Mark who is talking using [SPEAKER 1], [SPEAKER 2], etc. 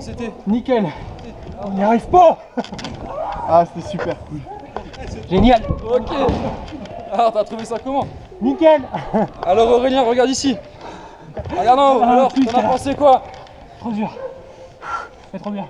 [SPEAKER 1] C'était
[SPEAKER 2] Nickel. On n'y arrive pas.
[SPEAKER 3] Ah, c'était super cool.
[SPEAKER 2] Génial.
[SPEAKER 1] Ok. Alors, t'as trouvé ça comment
[SPEAKER 2] Nickel.
[SPEAKER 1] Alors, Aurélien, regarde ici. Regarde en haut. Alors, t'en as hein. pensé quoi
[SPEAKER 2] Trop dur. C'est trop bien.